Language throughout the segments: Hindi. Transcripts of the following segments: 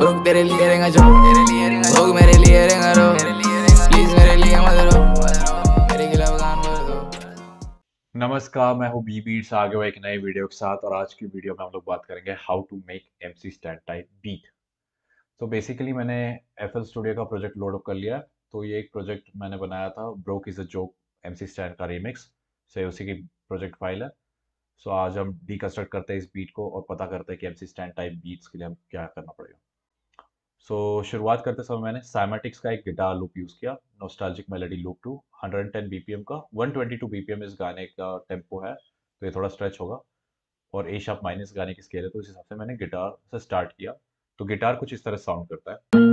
रुक तेरे लिए रहेगा जो लोग मेरे लिए रहेगा रो प्लीज़ मेरे लिए मत रो मेरे खिलाफ गान बोल दो नमस्कार, मैं हूँ बी बीट्स आगे हुए एक नए वीडियो के साथ और आज की वीडियो में हम लोग बात करेंगे how to make M C stand type beat तो बेसिकली मैंने एफ़ एल स्टूडियो का प्रोजेक्ट लोड अप कर लिया तो ये एक प्रोजेक्ट मैंने बनाया था broke is a joke M C stand का रिमिक्स से उसी की प्रोजेक्ट फ़ाइल है. सो आज हम डीकस्ट्रक्ट करते हैं इस बीट को और पता करते हैं कि M C stand type beats के लिए हम क्या करना पड़ेगा. सो so, शुरुआत करते समय मैंने साइमेटिक्स का एक गिटार लूप यूज़ किया nostalgic melody loop to 110 BPM का 122 बीपीएम इस गाने का टेंपो है तो ये थोड़ा स्ट्रेच होगा। और ए शार्प माइनस गाने की स्केल है तो इस हिसाब से मैंने गिटार से स्टार्ट किया। तो गिटार कुछ इस तरह साउंड करता है।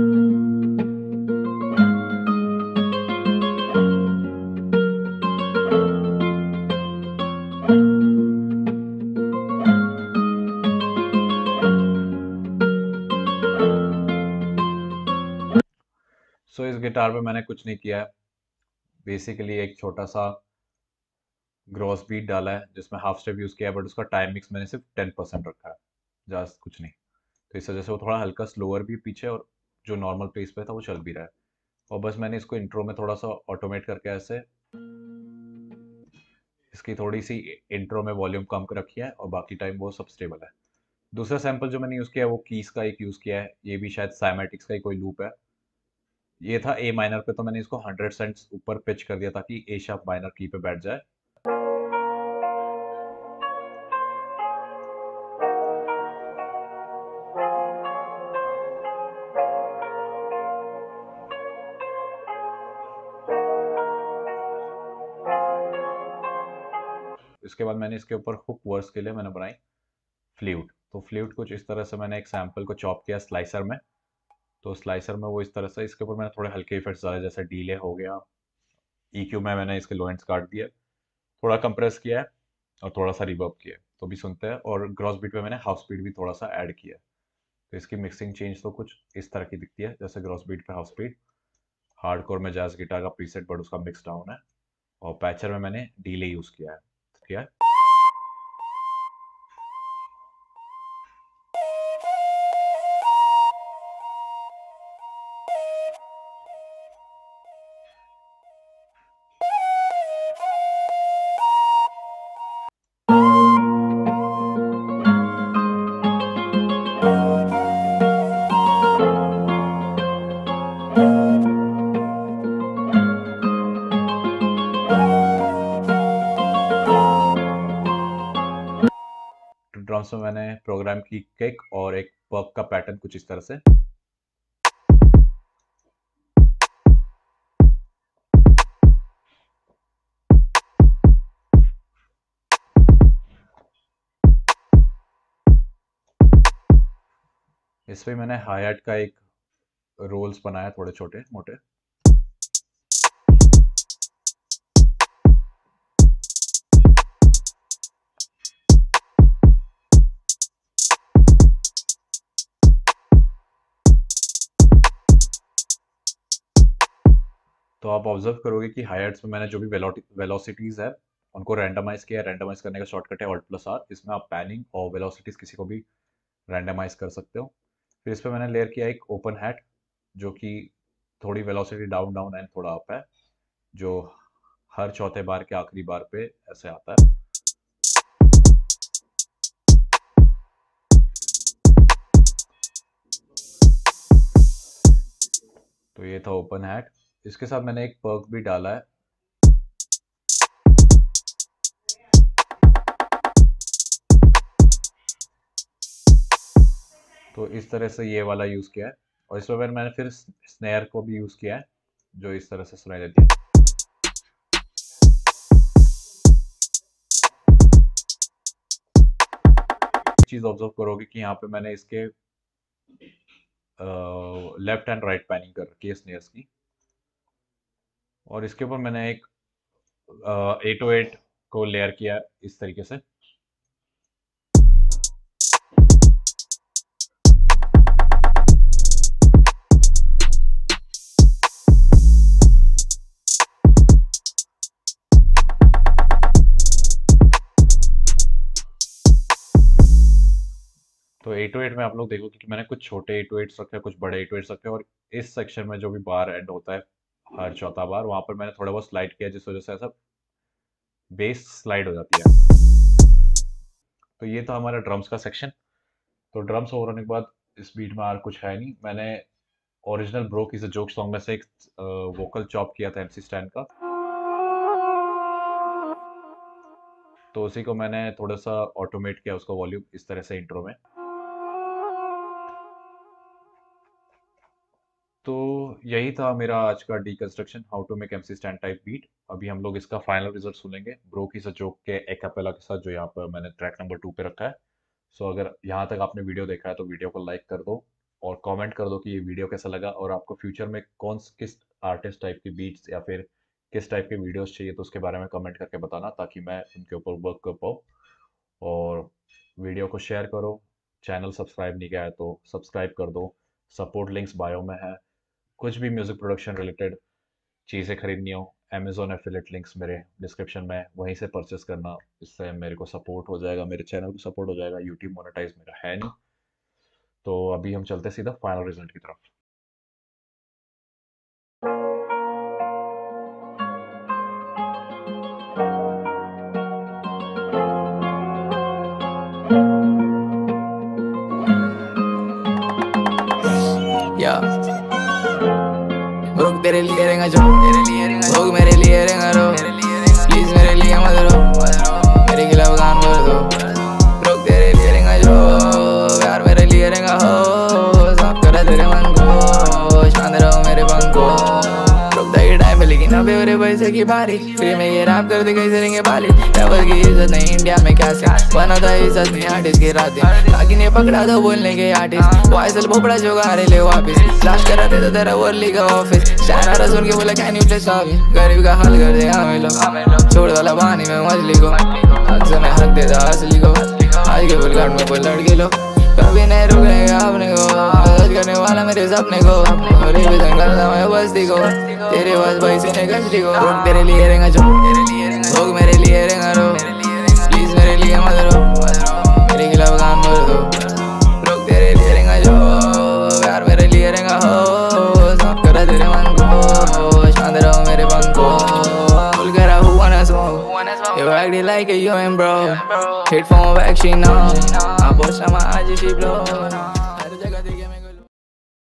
सो so, इस गिटार पे मैंने कुछ नहीं किया है। बेसिकली एक छोटा सा ग्रॉस बीट डाला है जिसमें हाफ़ स्टेप यूज़ किया है बट उसका टाइम मिक्स मैंने सिर्फ़ टेन परसेंट रखा है ज़्यादा कुछ नहीं। तो इस वजह से वो थोड़ा हल्का स्लोअर भी पीछे और जो नॉर्मल पेस पे था वो चल भी रहा है। और बस मैंने इसको इंट्रो में थोड़ा सा ऑटोमेट करके ऐसे इसकी थोड़ी सी इंट्रो में वॉल्यूम कम कर रखी है और बाकी टाइम वो सब स्टेबल है। दूसरा सैंपल जो मैंने यूज़ किया है वो कीस का एक यूज़ किया है। ये भी शायद साइमेटिक्स का ही कोई लूप है। ये था ए माइनर पे तो मैंने इसको 100 सेंट्स ऊपर पिच कर दिया ताकि ए शार्प माइनर की पे बैठ जाए। इसके बाद मैंने इसके ऊपर हुक वर्स के लिए मैंने बनाई फ्लूट तो फ्लूट कुछ इस तरह से मैंने एक सैंपल को चॉप किया स्लाइसर में। तो स्लाइसर में वो इस तरह से, इसके ऊपर मैंने थोड़े हल्के इफेक्ट्स डाले, जैसे डीले हो गया। ई क्यू में मैंने इसके लो काट दिए, थोड़ा कंप्रेस किया है और थोड़ा सा रिवर्ब किया तो भी सुनते हैं। और ग्रॉस बीट में मैंने हाफ़ स्पीड भी थोड़ा सा ऐड किया है। तो इसकी मिक्सिंग चेंज तो कुछ इस तरह की दिखती है, जैसे ग्रॉस बीट पे हाफ़ स्पीड हार्ड कोर में जैज गिटार का प्रीसेट बट उसका मिक्स डाउन है। और पैचर में मैंने डीले यूज़ किया है। ठीक है? ड्रम्स में मैंने प्रोग्राम की किक और एक पर्क का पैटर्न कुछ इस तरह से। इस पे मैंने हाई का एक रोल्स बनाया थोड़े छोटे, मोटे। तो आप ऑब्ज़र्व करोगे कि हाइट्स में मैंने जो भी वेलोसिटीज़ है, उनको रैंडमाइज किया है। रैंडमाइज करने का शॉर्टकट है ऑल्ट प्लस आर इसमें आप पैनिंग और वेलोसिटीज़ किसी को भी रैंडमाइज कर सकते हो। फिर इस पर मैंने लेयर किया एक ओपन हैट जो कि थोड़ी वेलोसिटी डाउन डाउन एंड थोड़ा अप है, जो हर चौथे बार के आखिरी बार पे ऐसे आता है। तो ये था ओपन हैट इसके साथ मैंने एक पर्क भी डाला है। तो इस तरह से ये वाला यूज़ किया है। और इस पर मैंने फिर स्नेयर को भी यूज़ किया है, जो इस तरह से सुनाई देती है। चीज़ ऑब्ज़र्व करोगे कि यहाँ पे मैंने इसके लेफ़्ट एंड राइट पैनिंग कर रखी है स्नेयर्स की। और इसके ऊपर मैंने एक एट ओ एट को लेयर किया इस तरीके से। तो एट टू एट में आप लोग देखोगे कि मैंने कुछ छोटे एट टू एट्स रखे, कुछ बड़े एट टू एट्स रखे और इस सेक्शन में जो भी बार एंड होता है हर चौथा बार वहाँ पर मैंने थोड़ा बहुत स्लाइड किया जिस वजह से ऐसा बेस स्लाइड हो जाती है। तो ये था हमारा ड्रम्स का सेक्शन तो ड्रम्स ओवर होने के बाद इस बीट में और कुछ है नहीं। मैंने ओरिजिनल ब्रो की जोक सॉन्ग में से एक वोकल चॉप किया था एमसी स्टैंड का। तो उसी को मैंने थोड़ा सा ऑटोमेट किया उसका वॉल्यूम इस तरह से इंट्रो में। तो यही था मेरा आज का deconstruction how to make MC Stan type beat अभी हम लोग इसका फाइनल रिज़ल्ट सुनेंगे। ब्रो की जोक के एकापेला के साथ जो यहाँ पर मैंने ट्रैक नंबर टू पे रखा है। सो so, अगर यहाँ तक आपने वीडियो देखा है तो वीडियो को लाइक कर दो और कमेंट कर दो कि ये वीडियो कैसा लगा और आपको फ्यूचर में कौन किस आर्टिस्ट टाइप की बीट्स या फिर किस टाइप के वीडियोस चाहिए तो उसके बारे में कमेंट करके बताना ताकि मैं उनके ऊपर वर्क कर पाऊँ। और वीडियो को शेयर करो। चैनल सब्सक्राइब नहीं किया है तो सब्सक्राइब कर दो। सपोर्ट लिंक्स बायो में है। कुछ भी म्यूज़िक प्रोडक्शन रिलेटेड चीज़ें खरीदनी हो अमेजोन एफिलेट लिंक्स मेरे डिस्क्रिप्शन में वहीं से परचेस करना, इससे मेरे को सपोर्ट हो जाएगा, मेरे चैनल को सपोर्ट हो जाएगा यूट्यूब मोनेटाइज मेरा है नहीं। तो अभी हम चलते सीधा फाइनल रिज़ल्ट की तरफ़। तेरे लिए रहेगा जो लोग मेरे लिए रहेगा रो। प्लीज़ मेरे लिए मत रो। मेरे खिलाफ गान मेरे पैसे की बारी। फ्री में ये रैप कर दे कैसे रहेंगे बाली। लेवल की इज़्ज़त नहीं इंडिया में क्या से बना था इज़्ज़त नहीं आर्टिस्ट की रात ताकि ने पकड़ा दो बोलने के आर्टिस्ट वो ऐसे भोपड़ा जो गा ले वापस। फ्लैश करा दे तो तेरा वर्ली का ऑफ़िस शायरा सुन के बोला कैन यू प्लीज़ अभी गरीब का हल कर दे हमें लोग छोड़ वाला पानी में मछली को। हक से मैं हक देता असली को। आज के बुलगाट में कोई लड़के लो। कभी नहीं रुकेगा अपने को। करने वाला मेरे सपने को। बस्ती को तेरे पास पैसे ने गंजी को रोक तेरे लिए रहेगा जो लोग मेरे लिए रहेगा रो प्लीज़ मेरे लिए मत रो मेरे खिलाफ गान बोल दो रोक तेरे लिए रहेगा जो प्यार मेरे लिए रहेगा हो सब करा तेरे मन को शांत रहो मेरे पंख को भूल कर who wanna smoke. You acting like a UN bro Hit from a vaccine now I bought some IG she blow.